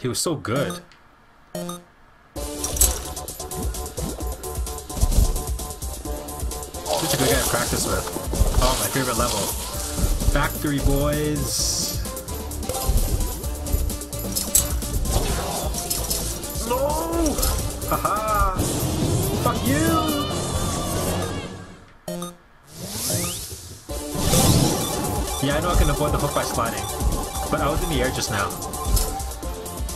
He was so good. Such a good guy to practice with. Oh, my favorite level. Factory Boys. No! Haha! Fuck you! Yeah, I know I can avoid the hook by sliding, but I was in the air just now,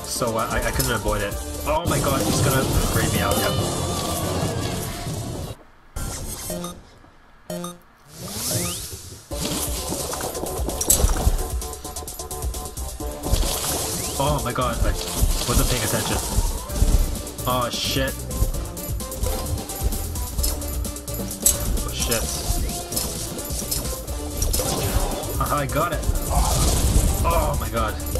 so uh, I, I couldn't avoid it. Oh my god, he's gonna grade me out, yep. Oh my god, I wasn't paying attention. Oh shit. Oh shit. Aha, I got it. Oh my god.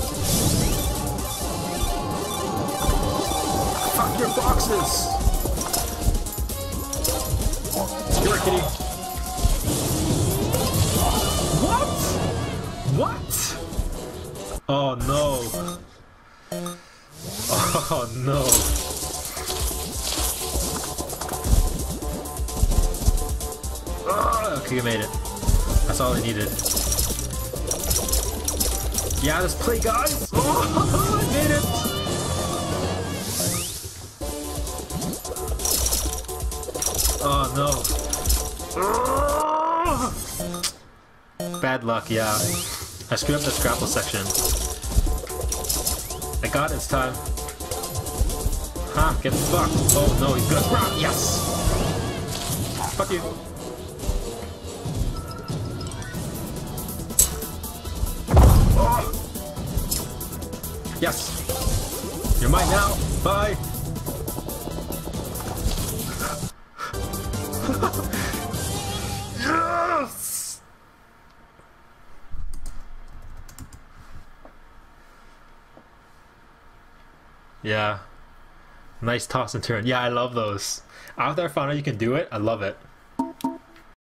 Your boxes! You're kidding. What? What? Oh no. Oh no. Oh, okay, you made it. That's all I needed. Yeah, let's play, guys! Oh, I made it! Oh no. Bad luck, yeah. I screwed up the scrapple section. I got it, it's time. Huh, get fucked. Oh no, he's gonna grab. Yes! Fuck you. Yes! You're mine now! Bye! Yeah. Nice toss and turn. Yeah, I love those. After I found out you can do it, I love it.